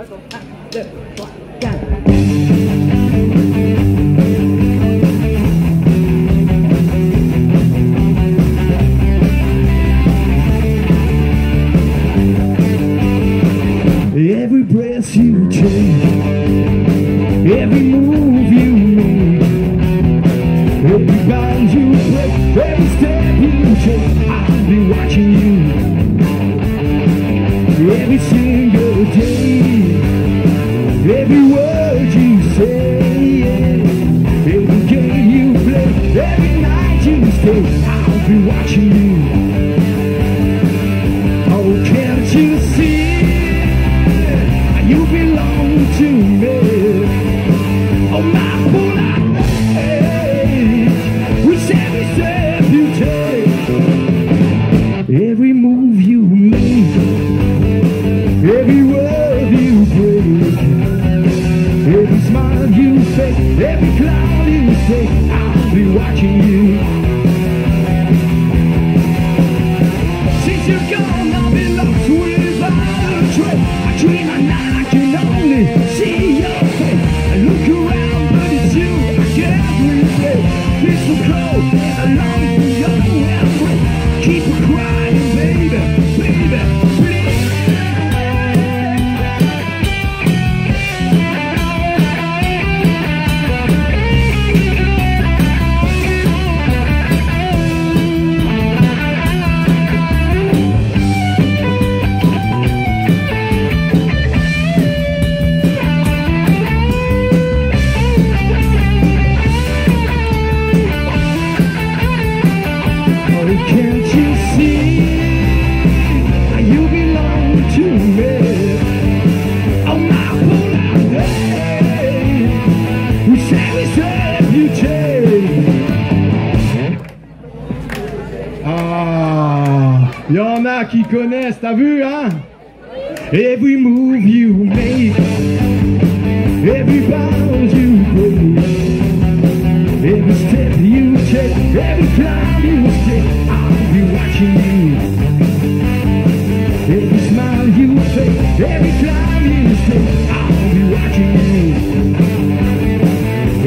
Every breath you take, every move you make, every bound you break, every every word you say, every game you play, every night you stay, I'll be watching you. Smile you fake, every cloud you say, I'll be watching you. Since you're gone, I've been lost without a trace. I dream at night, I can only see your face. I look around, but it's you I can't replace. It's so cold, I long for your Can't you see? You belong to me. Oh, my poor day. With every move you make, every bound you pull, every step you shake Every time you say I'll be watching you Every smile you say Every time you say I'll be watching you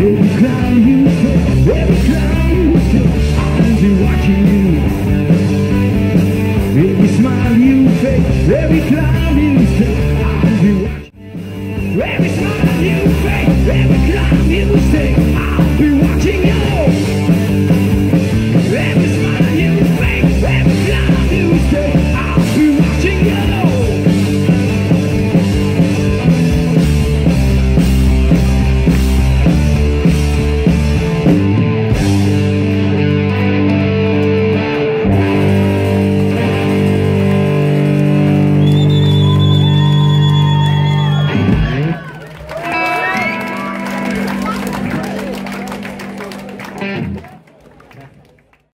Every cloud you say Every cloud you say I'll be watching you Every smile you say Every cloud you say